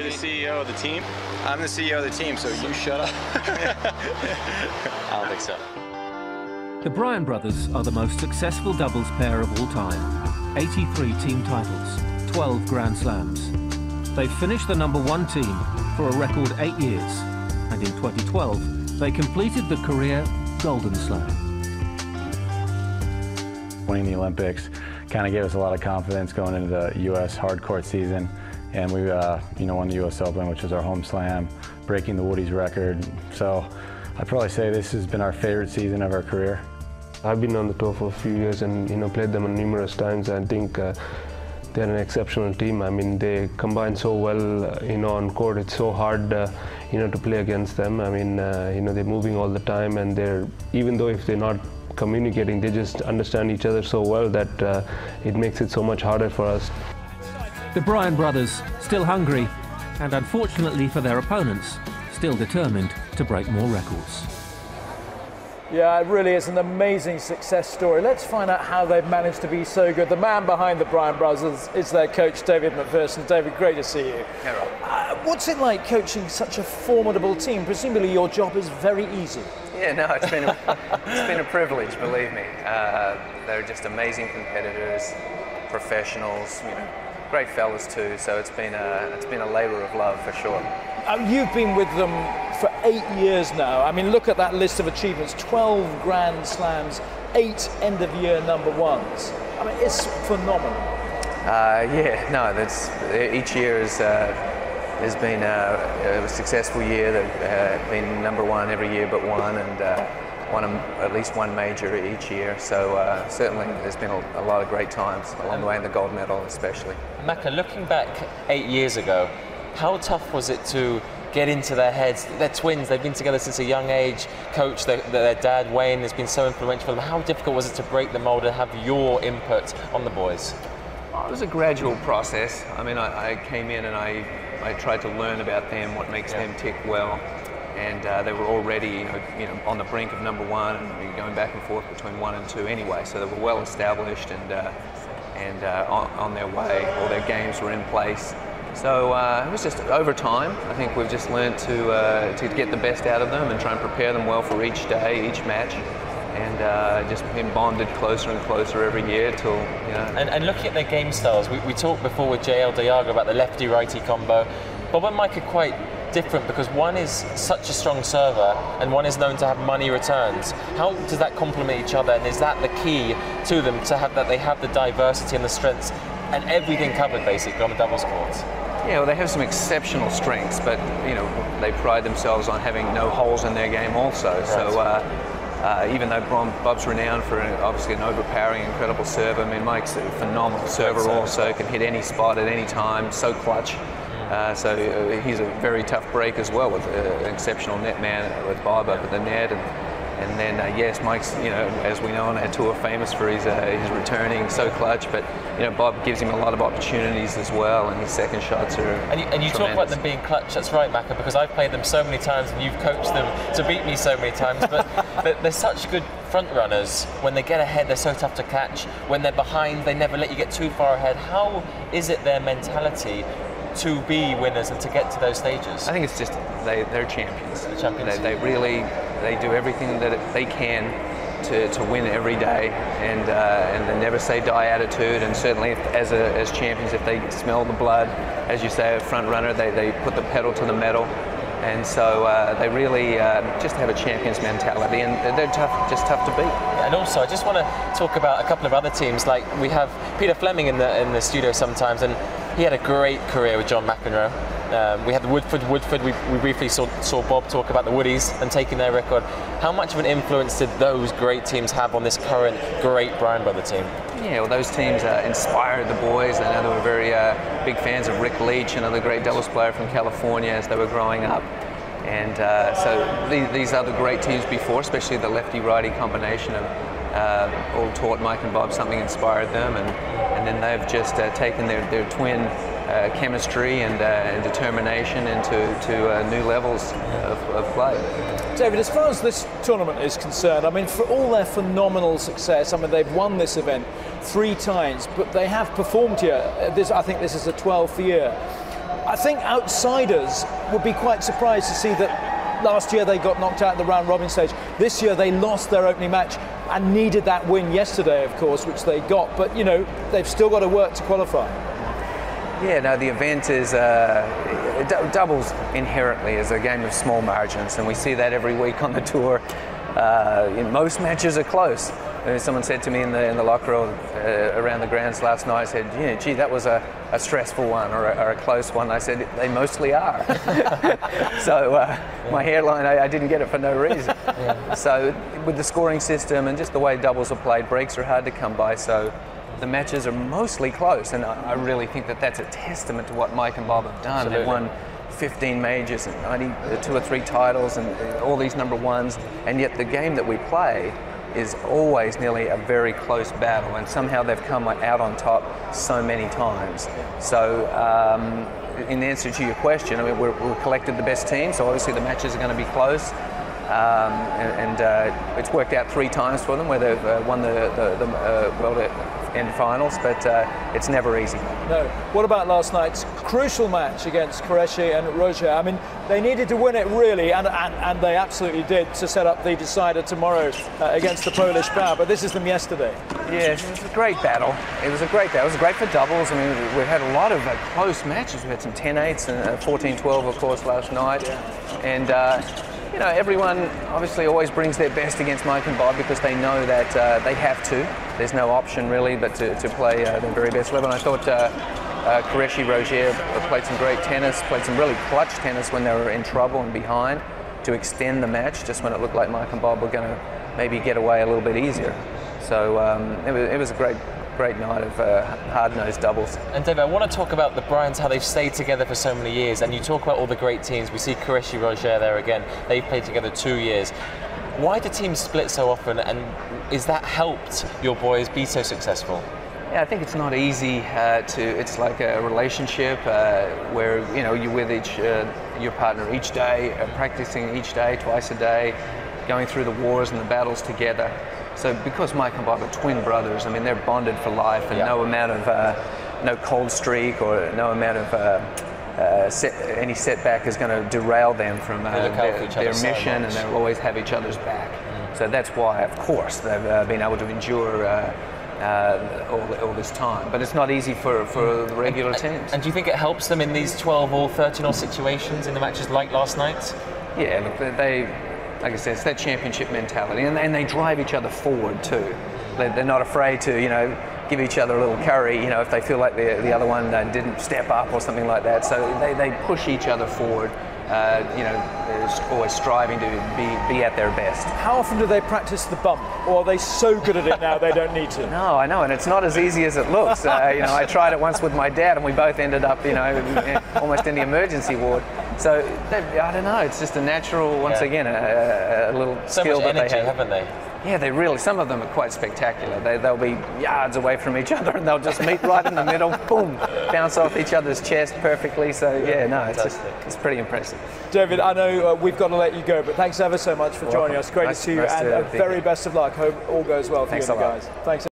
You're the CEO of the team? I'm the CEO of the team, so you shut up. I don't think so. The Bryan brothers are the most successful doubles pair of all time. 83 team titles, 12 Grand Slams. They've finished the number one team for a record eight years, and in 2012, they completed the career Golden Slam. Winning the Olympics kind of gave us a lot of confidence going into the U.S. hard court season, and we, uh, you know, won the U.S. Open, which was our home slam, breaking the Woodies' record. So I'd probably say this has been our favorite season of our career. I've been on the tour for a few years and you know played them numerous times. I think uh, they're an exceptional team. I mean, they combine so well. Uh, you know, on court, it's so hard. Uh, you know, to play against them. I mean, uh, you know, they're moving all the time, and they're even though if they're not communicating, they just understand each other so well that uh, it makes it so much harder for us. The Bryan brothers still hungry, and unfortunately for their opponents, still determined to break more records. Yeah, it really is an amazing success story. Let's find out how they've managed to be so good. The man behind the Bryan brothers is their coach, David Macpherson. David, great to see you. Yeah, uh, what's it like coaching such a formidable team? Presumably your job is very easy. Yeah, no, it's been a, it's been a privilege, believe me. Uh, they're just amazing competitors, professionals, you know, great fellas too. So it's been a it's been a labour of love for sure. Uh, you've been with them for eight years now. I mean, look at that list of achievements 12 Grand Slams, eight end of year number ones. I mean, it's phenomenal. Uh, yeah, no, that's each year is, uh, has been a, a, successful year. They've uh, been number one every year but one, and uh, won a, at least one major each year. So uh, certainly, there's been a, a, lot of great times along the way, and the gold medal especially. Macca, looking back eight years ago, how tough was it to get into their heads? They're twins, they've been together since a young age. Coach, their, their dad, Wayne, has been so influential. How difficult was it to break the mold and have your input on the boys? it was a gradual process. I mean, I, I, came in and I, I tried to learn about them, what makes yeah. them tick well. And uh, they were already, you know, you know, on the brink of number one and going back and forth between one and two anyway. So they were well established and, uh, and uh, on, on their way. All their games were in place. So uh, it was just over time. I think we've just learned to uh, to get the best out of them and try and prepare them well for each day, each match, and uh, just been bonded closer and closer every year till you know. And, and looking at their game styles, we, we talked before with JL Diago about the lefty-righty combo. Bob and Mike are quite different because one is such a strong server and one is known to have money returns. How does that complement each other and is that the key to them to have that they have the diversity and the strengths and everything covered basically on the doubles courts? Yeah, well, they have some exceptional strengths, but you know they pride themselves on having no holes in their game also. Right. So. Uh, uh, even though Bob's renowned for an, obviously an overpowering, incredible server, I mean Mike's a phenomenal server also, can hit any spot at any time, so clutch. Uh, so uh, he's a very tough break as well with uh, an exceptional net man with Bob up at the net and and then, uh, yes, Mike's, you know, as we know on our tour, famous for his, uh, his returning so clutch. But, you know, Bob gives him a lot of opportunities as well, and his second shots are. And you, and you talk about them being clutch, that's right, Macca, because I've played them so many times and you've coached them to beat me so many times. But they're such good front runners. When they get ahead, they're so tough to catch. When they're behind, they never let you get too far ahead. How is it their mentality to be winners and to get to those stages? I think it's just they, they're champions. The champions. They, they really they do everything that they can to, to win every day, and uh, and the never say die attitude. And certainly, if, as a, as champions, if they smell the blood, as you say, a front runner, they, they put the pedal to the metal. And so uh, they really uh, just have a champion's mentality, and they're tough, just tough to beat. And also, I just want to talk about a couple of other teams. Like we have Peter Fleming in the in the studio sometimes, and he had a great career with John McEnroe. Um, we had the Woodforde. Woodforde. We, we briefly saw, saw, Bob talk about the Woodies and taking their record. How much of an influence did those great teams have on this current great Bryan brother team? Yeah, well, those teams uh, inspired the boys. I know they were very uh, big fans of Rick Leach, another great doubles player from California, as they were growing up. And uh, so these, these other great teams before, especially the lefty-righty combination of uh, all taught Mike and Bob something inspired them, and, and then they've just uh, taken their, their twin uh, chemistry and, uh, and, determination into to, uh, new levels of, of, play. David, as far as this tournament is concerned, I mean, for all their phenomenal success, I mean, they've won this event three times, but they have performed here. This, I think this is the 12th year. I think outsiders would be quite surprised to see that last year they got knocked out in the round robin stage. This year they lost their opening match and needed that win yesterday, of course, which they got. But you know, they've still got to work to qualify. Yeah, no, the event is uh, doubles inherently is a game of small margins, and we see that every week on the tour. Uh, most matches are close. Uh, someone said to me in the in the locker room uh, around the grounds last night, I said, "Yeah, gee, that was a, a stressful one or a, or a close one." I said, "They mostly are." so uh, my hairline, I, I, didn't get it for no reason. Yeah. So with the scoring system and just the way doubles are played, breaks are hard to come by. So the matches are mostly close, and I, I really think that that's a testament to what Mike and Bob have done. Absolutely. They've won 15 majors and 90, uh, two or three titles and uh, all these number ones, and yet the game that we play is always nearly a very close battle, and somehow they've come out on top so many times. So, um, in answer to your question, I mean, we're, we're collected the best team, so obviously the matches are going to be close. Um, and, and uh, it's worked out three times for them where they've uh, won the, the, the uh, World in finals, but uh, it's never easy. No. What about last night's crucial match against Qureshi and Rojer? I mean, they needed to win it really, and, and, and they absolutely did to set up the decider tomorrow uh, against the Polish power, but this is them yesterday. Yeah, it was a great battle. It was a great battle. It was great for doubles. I mean, we've had a lot of uh, close matches. We had some 10-8s and 14-12, uh, of course, last night. Yeah. And uh, you know, everyone obviously always brings their best against Mike and Bob because they know that uh, they have to. There's no option really but to, to play uh, their very best level. And I thought uh, uh, Qureshi played some great tennis, played some really clutch tennis when they were in trouble and behind to extend the match just when it looked like Mike and Bob were going to maybe get away a little bit easier. So um, it, was, it was a great great night of uh, hard-nosed doubles. And David, I want to talk about the Bryans, how they've stayed together for so many years. And you talk about all the great teams. We see Qureshi Rojer there again. They've played together two years. Why do teams split so often, and is that helped your boys be so successful? Yeah, I think it's not easy uh, to. It's like a relationship uh, where you know you're with each uh, your partner each day, uh, practicing each day, twice a day, going through the wars and the battles together. So because Mike and Bob are twin brothers, I mean they're bonded for life, and no amount of uh, no cold streak or no amount of uh, uh, set, any setback is going to derail them from uh, their, their mission, and they'll always have each other's back. Mm. So that's why, of course, they've uh, been able to endure. Uh, all, all, this time. But it's not easy for, for the regular and, teams. And do you think it helps them in these 12 or 13 or situations in the matches like last night? Yeah, look, they like I said, it's that championship mentality, and, and they drive each other forward too. They're, they're, not afraid to, you know, give each other a little curry, you know, if they feel like the, the other one uh, didn't step up or something like that. So they, they push each other forward. Uh, you know, always striving to be, be at their best. How often do they practice the bump, or are they so good at it now they don't need to? No, I know, and it's not as easy as it looks. Uh, you know, I tried it once with my dad, and we both ended up, you know, almost in the emergency ward. So I don't know. It's just a natural, once yeah. again, a, a, little so skill that energy, they have, haven't they? Yeah, they really. Some of them are quite spectacular. They, they'll be yards away from each other, and they'll just meet right in the middle. Boom, bounce off each other's chest perfectly. So yeah, no, it's just, it's pretty impressive. David, I know uh, we've got to let you go, but thanks ever so much for joining us. Great nice, to see you, nice and uh, very best of luck. Hope all goes well for thanks you guys. Thanks.